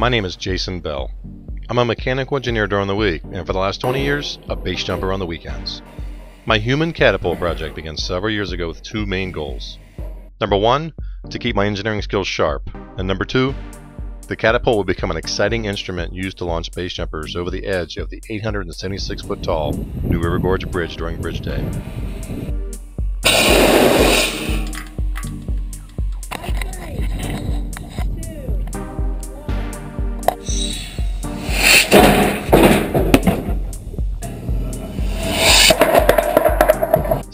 My name is Jason Bell. I'm a mechanical engineer during the week, and for the last 20 years, a base jumper on the weekends. My human catapult project began several years ago with two main goals. Number one, to keep my engineering skills sharp, and number two, the catapult would become an exciting instrument used to launch base jumpers over the edge of the 876 foot tall New River Gorge Bridge during Bridge Day.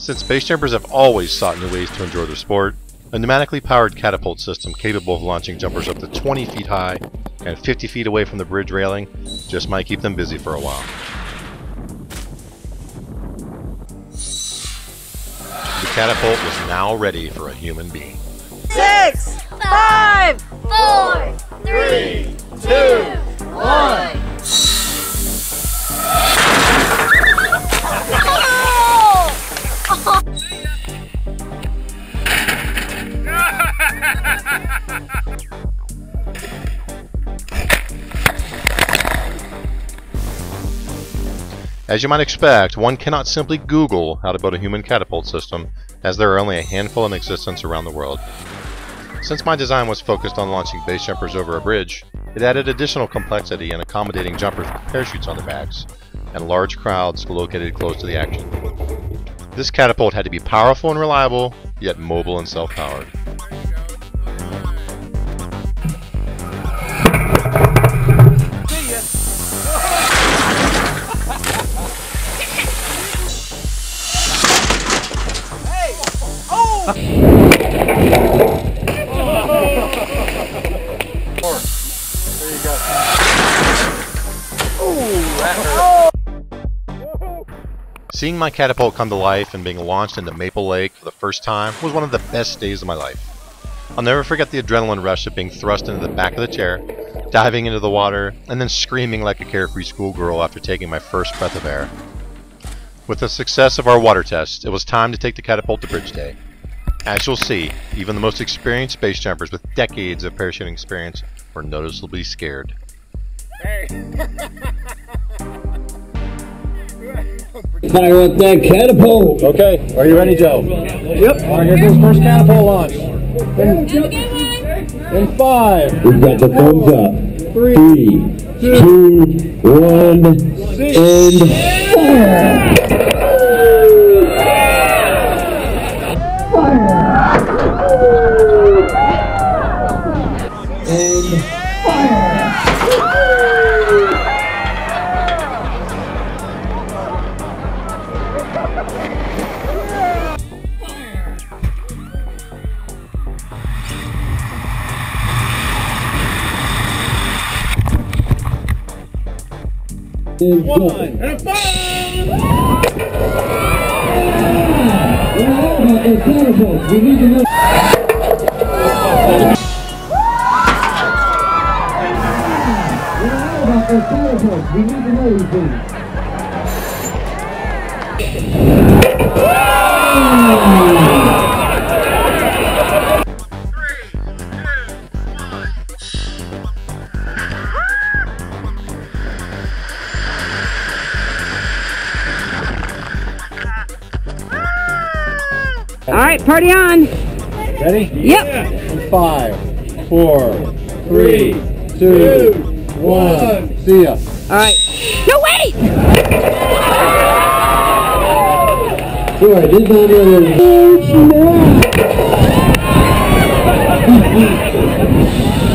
Since base jumpers have always sought new ways to enjoy their sport, a pneumatically powered catapult system capable of launching jumpers up to 20 feet high and 50 feet away from the bridge railing just might keep them busy for a while. The catapult was now ready for a human being. Six, five, four, three, two, one. As you might expect, one cannot simply Google how to build a human catapult system, as there are only a handful in existence around the world. Since my design was focused on launching base jumpers over a bridge, it added additional complexity in accommodating jumpers with parachutes on their backs, and large crowds located close to the action. This catapult had to be powerful and reliable, yet mobile and self-powered. Seeing my catapult come to life and being launched into Maple Lake for the first time was one of the best days of my life. I'll never forget the adrenaline rush of being thrust into the back of the chair, diving into the water, and then screaming like a carefree schoolgirl after taking my first breath of air. With the success of our water test, it was time to take the catapult to Bridge Day. As you'll see, even the most experienced base jumpers with decades of parachuting experience were noticeably scared. Hey. Fire up that catapult. Okay, are you ready, Joe? Yep. All right, here goes first catapult launch. In, in five. We've got the thumbs up. Three, two, one, and fire! One and five! We need to know. We need to know these things. All right, party on. Ready? Yep. In five, four, three, two, one. See ya. All right. No, wait! So I did not know.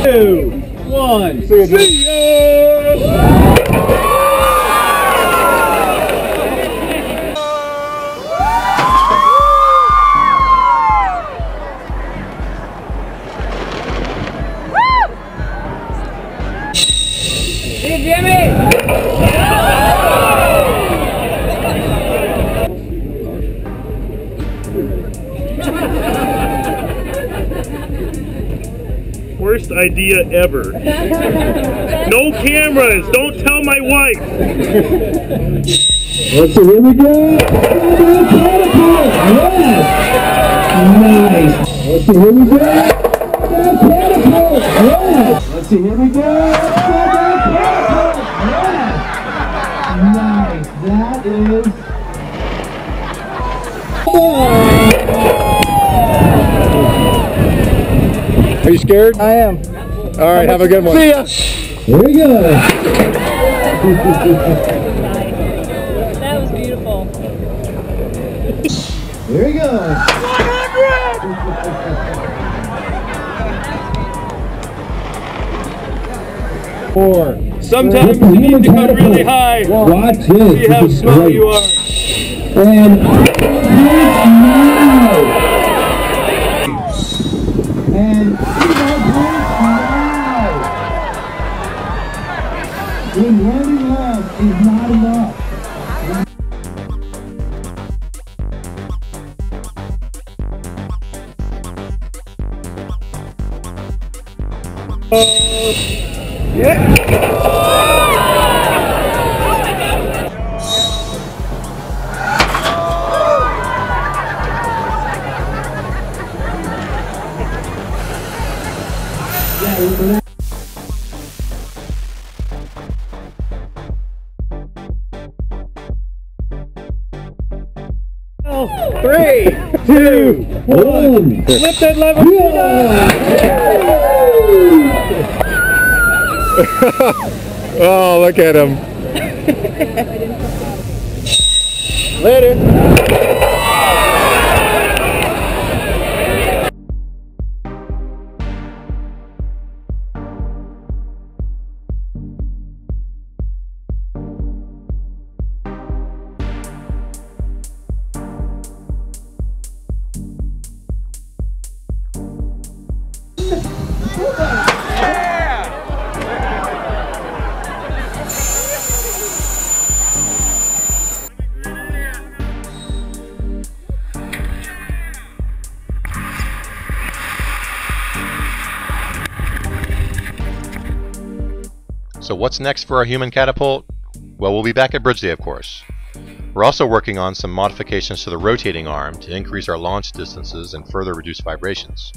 Two, one. See ya. Worst idea ever. No cameras. Don't tell my wife. Let's see, here we go. Nice. Let's see, here we go. Catapult. Yes. Here we go. Are you scared? I am. All right, have a good one. See ya. Here we go. That was beautiful. Here we go. 100! Four. Sometimes you need to come really high. Watch this. See how This is small you are. And Three, two, One. flip that lever. oh, look at him. Later. So what's next for our human catapult? Well, we'll be back at Bridge Day, of course. We're also working on some modifications to the rotating arm to increase our launch distances and further reduce vibrations.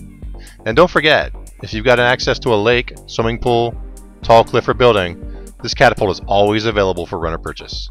And don't forget, if you've got access to a lake, swimming pool, tall cliff or building, this catapult is always available for runner purchase.